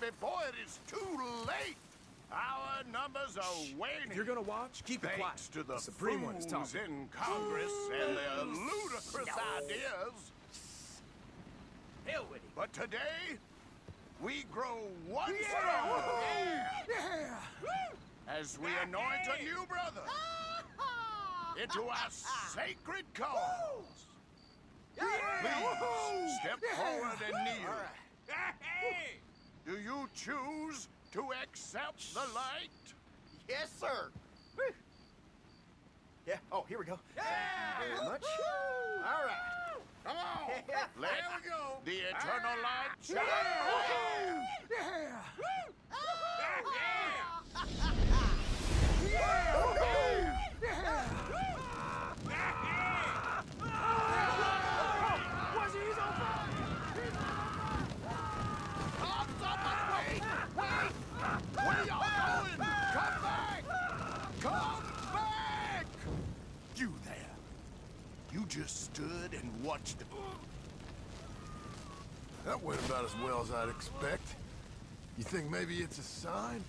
before it is too late. Our numbers are waning. If you're gonna watch, keep it quiet. Thanks to the, the Supreme One is talking. in Congress and their ludicrous ideas. Hell with it. But today, we grow one stronger Yeah! as we anoint a new brother into our sacred cause. Please step forward and kneel. Hey! Choose to accept the light? Yes, sir. Yeah. Oh, here we go. Thank you very much. All right. Come on. Let There we go. the eternal light ah! shine. Yeah! Was he? He's on fire! Oh, somebody wait! Wait! Where y'all going? Come back! Come back! You there. You just stood and watched. That went about as well as I'd expect. You think maybe it's a sign?